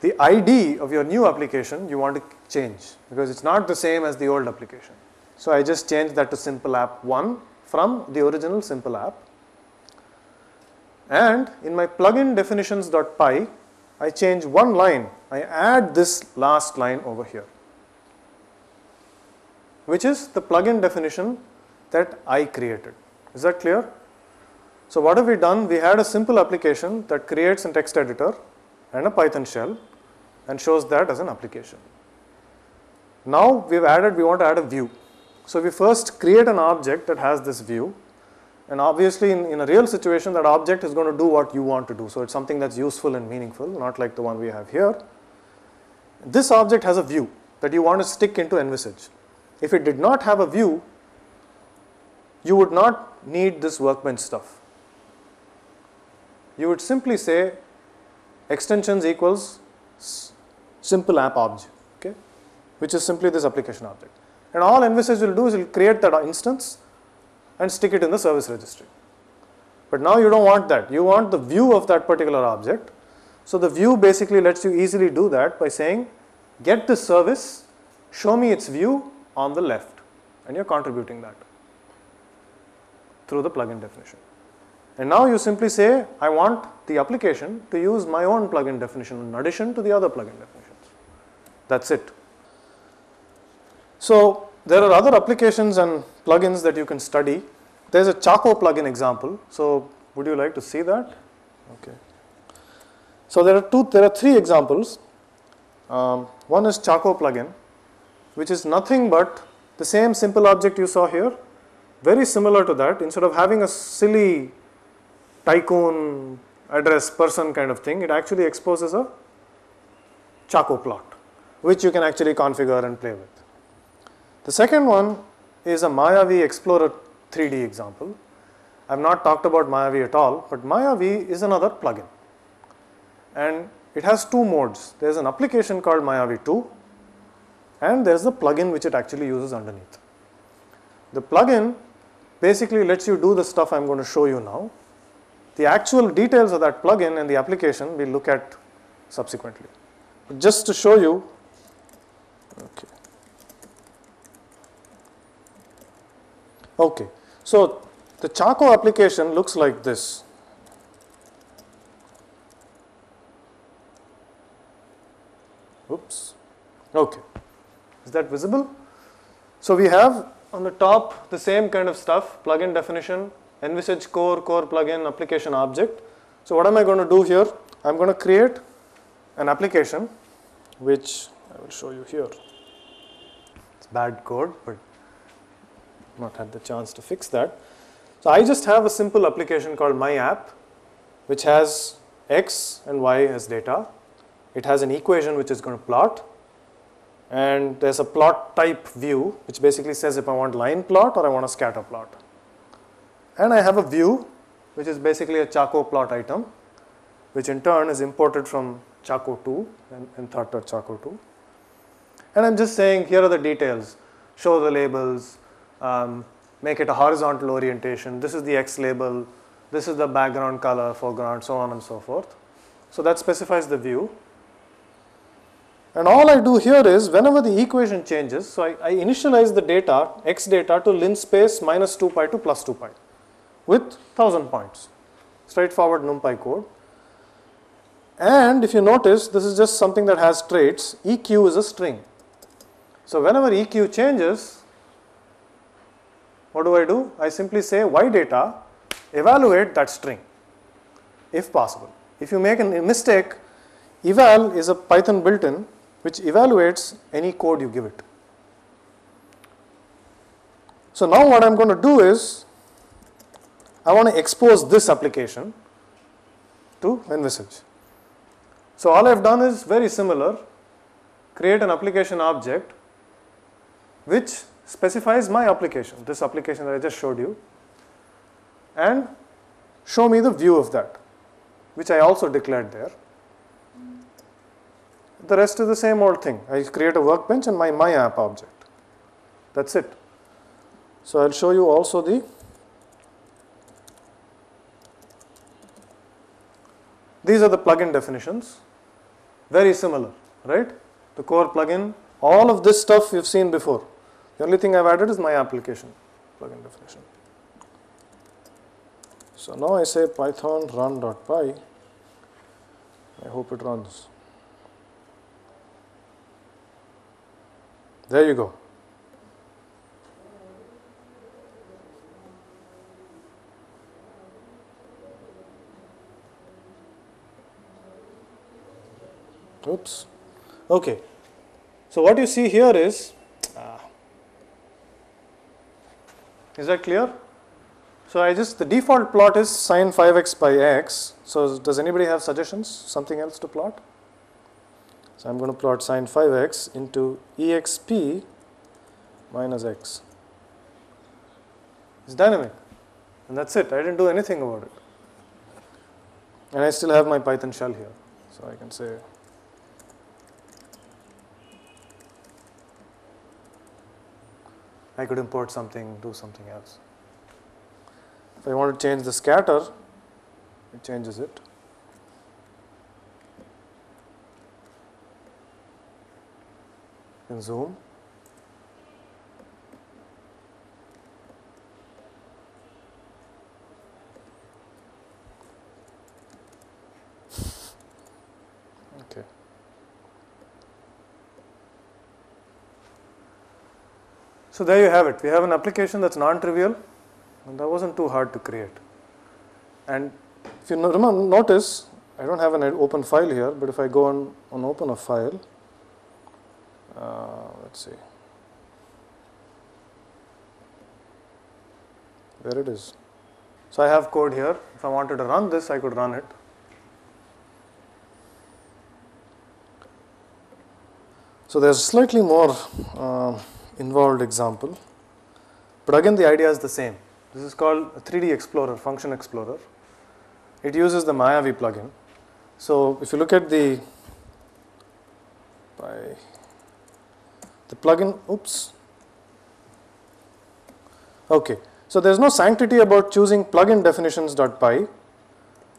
The ID of your new application you want to change because it's not the same as the old application. So I just changed that to simple app 1 from the original simple app. And in my plugin definitions.py, I change one line, I add this last line over here, which is the plugin definition that I created. Is that clear? So what have we done? We had a simple application that creates a text editor and a Python shell and shows that as an application. Now we've added, we want to add a view. So we first create an object that has this view and obviously in, in a real situation that object is going to do what you want to do. So it's something that's useful and meaningful, not like the one we have here. This object has a view that you want to stick into envisage. If it did not have a view, you would not need this workbench stuff. You would simply say extensions equals simple app object, okay, which is simply this application object. And all envisage will do is it will create that instance and stick it in the service registry. But now you don't want that. You want the view of that particular object. So the view basically lets you easily do that by saying get this service, show me its view on the left and you're contributing that through the plugin definition. And now you simply say I want the application to use my own plugin definition in addition to the other plugin definitions. That's it. So there are other applications and plugins that you can study. There's a Chaco plugin example. So would you like to see that? Okay. So there are two, there are three examples. Um, one is Chaco plugin, which is nothing but the same simple object you saw here, very similar to that. Instead of having a silly tycoon address person kind of thing, it actually exposes a Chaco plot, which you can actually configure and play with. The second one is a Mayavi Explorer 3D example. I have not talked about Mayavi at all, but Mayavi is another plugin. And it has two modes. There is an application called Mayavi 2 and there is the plugin which it actually uses underneath. The plugin basically lets you do the stuff I am going to show you now. The actual details of that plugin and the application we will look at subsequently. But just to show you, okay. Okay, so the Chaco application looks like this. Oops. Okay, is that visible? So we have on the top the same kind of stuff, plugin definition, envisage core, core plugin, application object. So what am I going to do here? I'm going to create an application which I will show you here. It's bad code, but not had the chance to fix that. So I just have a simple application called my app which has x and y as data. It has an equation which is going to plot and there's a plot type view which basically says if I want line plot or I want a scatter plot. And I have a view which is basically a Chaco plot item which in turn is imported from Chaco 2 and, and Tharter Chaco 2. And I'm just saying here are the details, show the labels, um, make it a horizontal orientation. This is the X label, this is the background color, foreground, so on and so forth. So that specifies the view. And all I do here is whenever the equation changes, so I, I initialize the data, x data to linspace minus 2 pi to plus 2 pi with 1000 points, straightforward NumPy code. And if you notice, this is just something that has traits, EQ is a string. So whenever EQ changes, what do I do? I simply say y data, evaluate that string if possible. If you make a mistake, eval is a Python built-in which evaluates any code you give it. So now what I am going to do is, I want to expose this application to Envisage. So all I have done is very similar, create an application object which specifies my application, this application that I just showed you and show me the view of that, which I also declared there. The rest is the same old thing. I create a workbench and my my app object. That's it. So I'll show you also the these are the plugin definitions. Very similar, right? The core plugin, all of this stuff you've seen before. The only thing I've added is my application plugin definition. So now I say python run.py. I hope it runs. There you go. Oops. Okay. So what you see here is, uh, is that clear? So I just, the default plot is sine 5x by x. So does anybody have suggestions, something else to plot? So I'm going to plot sine 5x into exp minus x. It's dynamic. And that's it. I didn't do anything about it. And I still have my Python shell here. So I can say I could import something, do something else. If I want to change the scatter, it changes it. And zoom. Okay. So there you have it. We have an application that's non-trivial and that wasn't too hard to create. And if you notice, I don't have an open file here, but if I go on, on open a file, uh, let's see, there it is. So I have code here. If I wanted to run this, I could run it. So there's slightly more uh, involved example, but again the idea is the same. This is called a 3D Explorer, Function Explorer. It uses the Mayavi plugin. So if you look at the the plugin, oops. Okay, so there's no sanctity about choosing plugin definitions.py.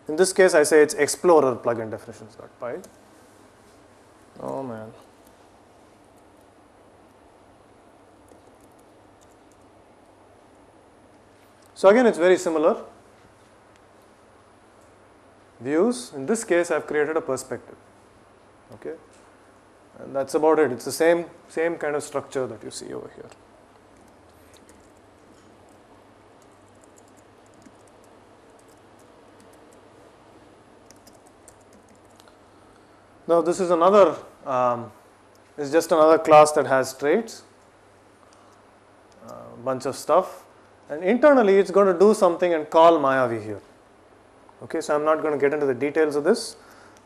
In this case, I say it's Explorer plugin definitions.py. Oh man. So again it's very similar. Views, in this case I've created a perspective. Okay. And that's about it. It's the same same kind of structure that you see over here. Now this is another um, is just another class that has traits, a uh, bunch of stuff and internally it's going to do something and call Mayavi here. Okay, so I'm not going to get into the details of this.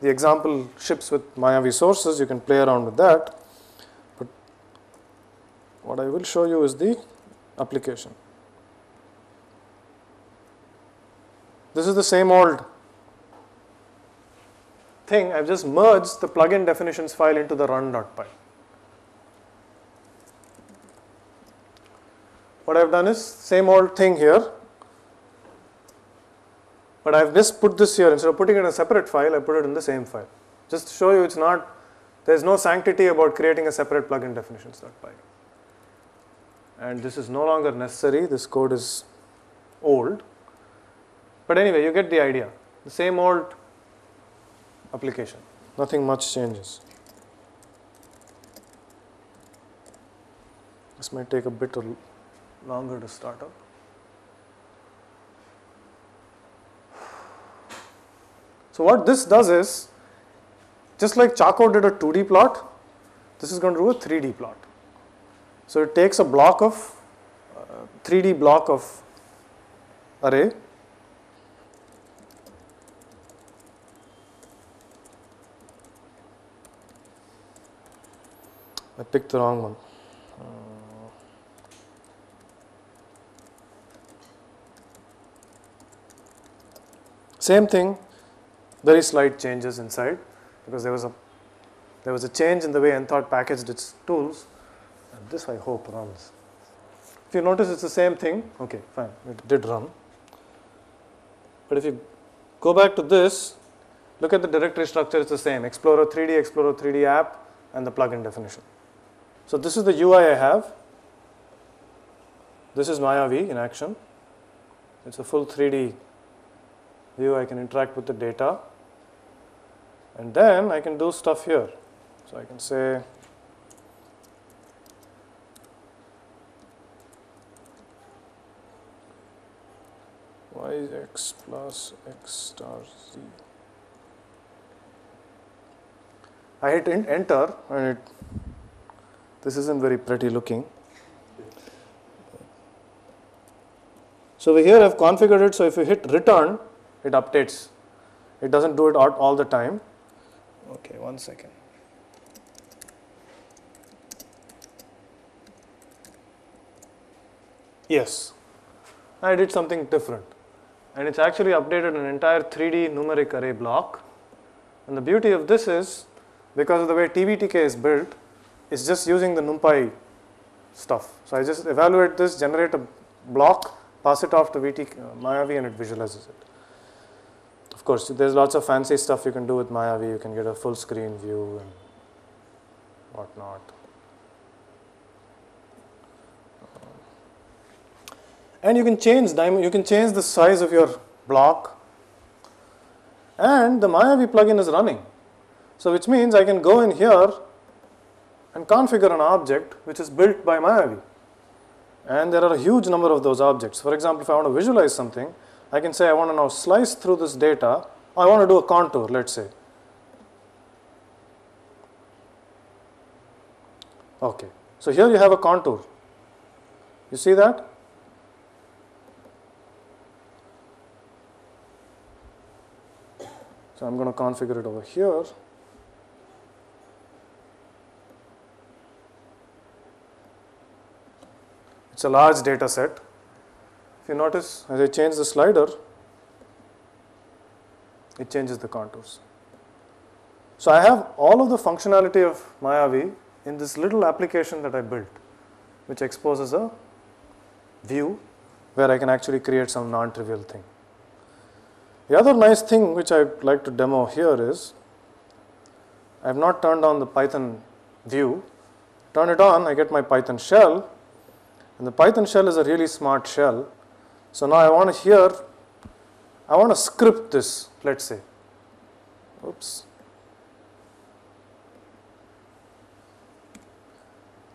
The example ships with Mayavi sources, you can play around with that. But what I will show you is the application. This is the same old thing. I've just merged the plugin definitions file into the run.py. what I've done is same old thing here, but I've just put this here instead of putting it in a separate file, I put it in the same file. Just to show you it's not, there's no sanctity about creating a separate plugin definitions.py. And this is no longer necessary, this code is old. But anyway, you get the idea. The same old application, nothing much changes. This might take a bit longer to start up. So what this does is, just like Chaco did a 2D plot, this is going to do a 3D plot. So it takes a block of, uh, 3D block of array, I picked the wrong one. Same thing, very slight changes inside because there was a there was a change in the way Enthought packaged its tools and this I hope runs. If you notice it's the same thing, okay fine, it did run. But if you go back to this, look at the directory structure, it's the same, Explorer 3D, Explorer 3D app and the plugin definition. So this is the UI I have. This is Mayavi in action. It's a full 3D view. I can interact with the data. And then I can do stuff here. So I can say y is x plus x star z. I hit enter and it this isn't very pretty looking. So over here I've configured it so if you hit return it updates. It doesn't do it all, all the time. Okay, one second. Yes, I did something different and it's actually updated an entire 3D numeric array block. And the beauty of this is because of the way TVTK is built, it's just using the NumPy stuff. So I just evaluate this, generate a block, pass it off to VT, uh, Mayavi and it visualizes it. Course, there's lots of fancy stuff you can do with Mayavi. You can get a full screen view and whatnot. And you can change you can change the size of your block. And the Mayavi plugin is running. So which means I can go in here and configure an object which is built by Mayavi. And there are a huge number of those objects. For example, if I want to visualize something, I can say I want to now slice through this data. I want to do a contour, let's say. Okay, so here you have a contour. You see that? So I'm going to configure it over here. It's a large data set. If you notice, as I change the slider, it changes the contours. So I have all of the functionality of Mayavi in this little application that I built, which exposes a view where I can actually create some non-trivial thing. The other nice thing which I'd like to demo here is, I have not turned on the Python view. Turn it on, I get my Python shell, and the Python shell is a really smart shell. So now I want to here, I want to script this, let's say. Oops.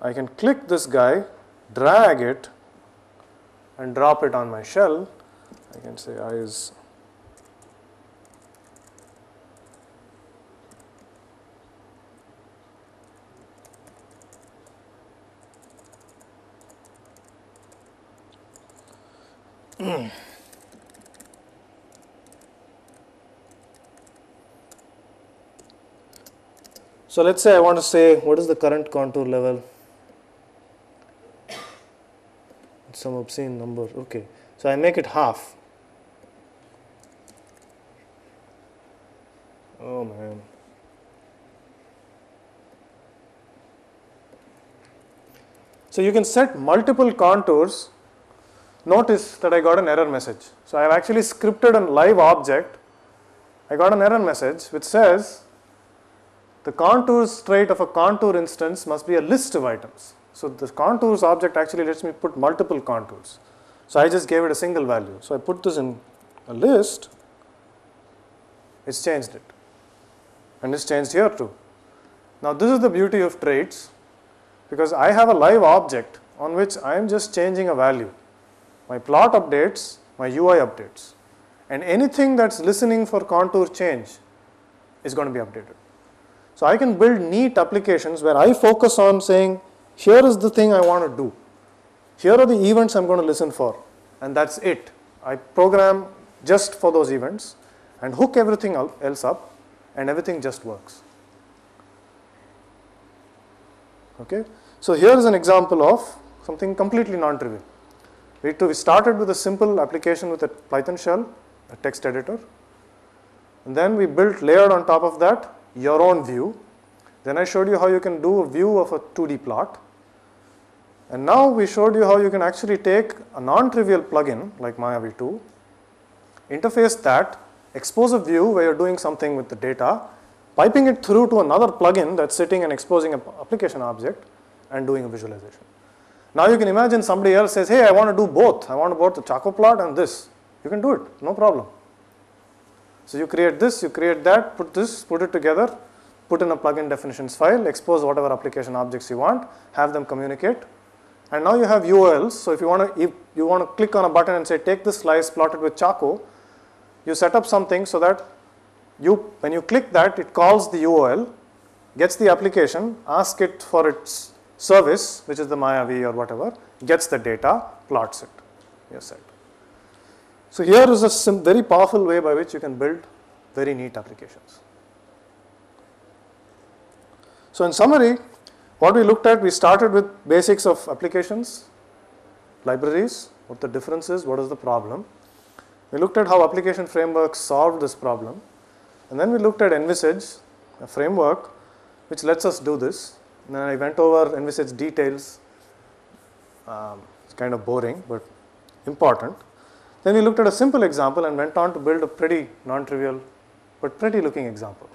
I can click this guy, drag it, and drop it on my shell. I can say I is So let's say I want to say what is the current contour level? Some obscene number. Okay. So I make it half. Oh man. So you can set multiple contours notice that I got an error message. So I have actually scripted a live object. I got an error message which says the contours trait of a contour instance must be a list of items. So the contours object actually lets me put multiple contours. So I just gave it a single value. So I put this in a list, it's changed it. And it's changed here too. Now this is the beauty of traits because I have a live object on which I am just changing a value my plot updates, my UI updates. And anything that's listening for contour change is going to be updated. So I can build neat applications where I focus on saying, here is the thing I want to do. Here are the events I'm going to listen for. And that's it. I program just for those events and hook everything else up and everything just works. Okay. So here is an example of something completely non-trivial. We, started with a simple application with a Python shell, a text editor, And then we built layered on top of that your own view. Then I showed you how you can do a view of a 2D plot. And now we showed you how you can actually take a non-trivial plugin like Mayavi2, interface that, expose a view where you're doing something with the data, piping it through to another plugin that's sitting and exposing an application object and doing a visualization. Now you can imagine somebody else says, hey, I want to do both. I want to both the Chaco plot and this. You can do it, no problem. So you create this, you create that, put this, put it together, put in a plugin definitions file, expose whatever application objects you want, have them communicate. And now you have URLs. So if you want to, if you want to click on a button and say, take this slice plotted with Chaco, you set up something so that you, when you click that, it calls the URL, gets the application, asks it for its service, which is the Mayavi or whatever, gets the data, plots it, your set. So here is a very powerful way by which you can build very neat applications. So in summary, what we looked at, we started with basics of applications, libraries, what the difference is, what is the problem. We looked at how application frameworks solved this problem. And then we looked at Envisage, a framework which lets us do this. And then I went over Envisage details. Um, it's kind of boring, but important. Then we looked at a simple example and went on to build a pretty non-trivial but pretty looking example.